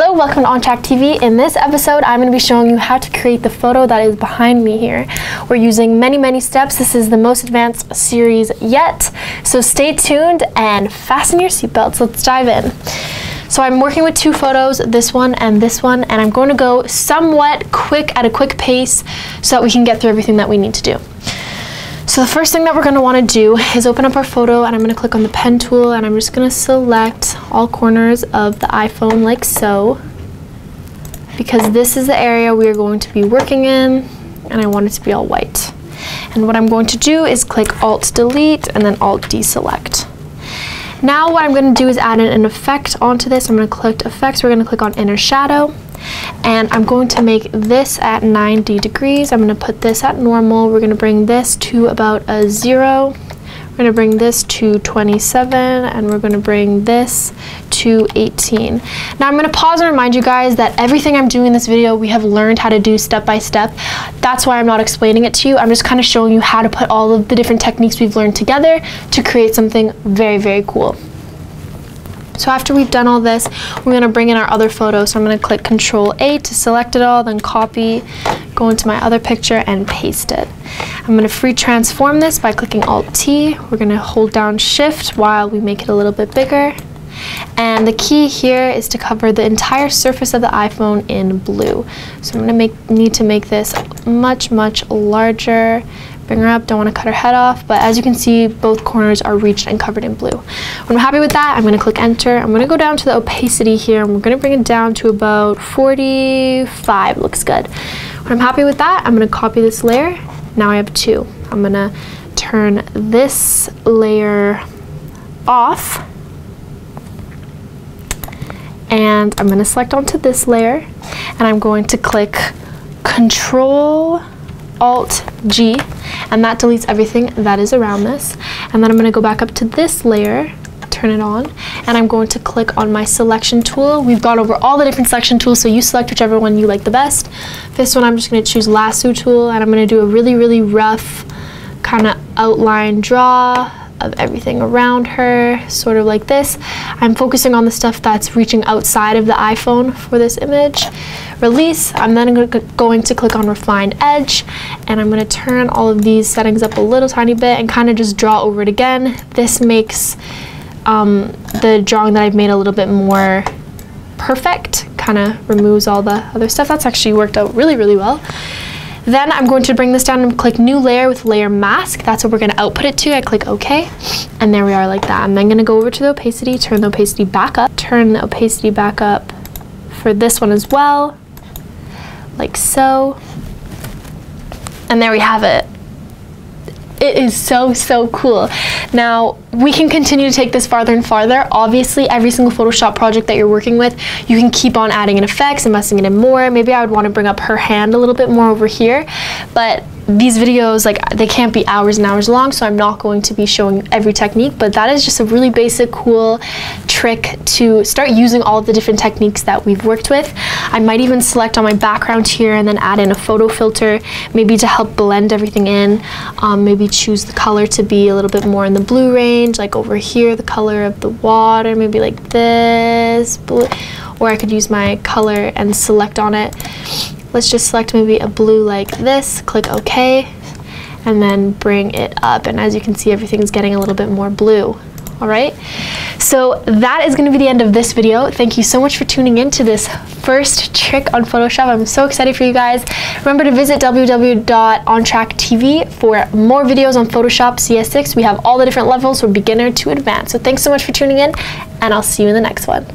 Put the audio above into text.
Hello, welcome to On Track TV. In this episode, I'm going to be showing you how to create the photo that is behind me here. We're using many, many steps. This is the most advanced series yet. So stay tuned and fasten your seatbelts. Let's dive in. So I'm working with two photos, this one and this one, and I'm going to go somewhat quick at a quick pace so that we can get through everything that we need to do. So the first thing that we're gonna wanna do is open up our photo and I'm gonna click on the pen tool and I'm just gonna select all corners of the iPhone like so because this is the area we are going to be working in and I want it to be all white. And what I'm going to do is click Alt Delete and then Alt Deselect. Now what I'm going to do is add an effect onto this. I'm going to click Effects. We're going to click on Inner Shadow and I'm going to make this at 90 degrees. I'm going to put this at normal. We're going to bring this to about a zero. We're going to bring this to 27 and we're going to bring this to 18. Now I'm going to pause and remind you guys that everything I'm doing in this video we have learned how to do step by step. That's why I'm not explaining it to you. I'm just kind of showing you how to put all of the different techniques we've learned together to create something very, very cool. So after we've done all this, we're gonna bring in our other photo. So I'm gonna click Control A to select it all, then copy, go into my other picture and paste it. I'm gonna free transform this by clicking Alt T. We're gonna hold down Shift while we make it a little bit bigger. And the key here is to cover the entire surface of the iPhone in blue. So I'm gonna make, need to make this much, much larger bring her up, don't want to cut her head off, but as you can see, both corners are reached and covered in blue. When I'm happy with that, I'm going to click enter. I'm going to go down to the opacity here, and we're going to bring it down to about 45, looks good. When I'm happy with that, I'm going to copy this layer. Now I have two. I'm going to turn this layer off, and I'm going to select onto this layer, and I'm going to click Control Alt G and that deletes everything that is around this. And then I'm gonna go back up to this layer, turn it on, and I'm going to click on my selection tool. We've gone over all the different selection tools, so you select whichever one you like the best. This one I'm just gonna choose lasso tool and I'm gonna do a really, really rough kind of outline draw of everything around her, sort of like this. I'm focusing on the stuff that's reaching outside of the iPhone for this image. Release, I'm then going to click on Refine Edge, and I'm going to turn all of these settings up a little tiny bit and kind of just draw over it again. This makes um, the drawing that I've made a little bit more perfect, kind of removes all the other stuff. That's actually worked out really, really well. Then I'm going to bring this down and click new layer with layer mask. That's what we're going to output it to. I click OK and there we are like that. I'm then going to go over to the opacity, turn the opacity back up, turn the opacity back up for this one as well, like so. And there we have it. It is so, so cool. Now, we can continue to take this farther and farther. Obviously, every single Photoshop project that you're working with, you can keep on adding in effects, investing it in more. Maybe I would want to bring up her hand a little bit more over here, but these videos, like they can't be hours and hours long, so I'm not going to be showing every technique, but that is just a really basic, cool trick to start using all the different techniques that we've worked with. I might even select on my background here and then add in a photo filter, maybe to help blend everything in. Um, maybe choose the color to be a little bit more in the blue range, like over here, the color of the water, maybe like this, blue. Or I could use my color and select on it Let's just select maybe a blue like this, click OK, and then bring it up. And as you can see, everything's getting a little bit more blue. All right, so that is gonna be the end of this video. Thank you so much for tuning in to this first trick on Photoshop. I'm so excited for you guys. Remember to visit www.ontracktv for more videos on Photoshop CS6. We have all the different levels from beginner to advanced. So thanks so much for tuning in, and I'll see you in the next one.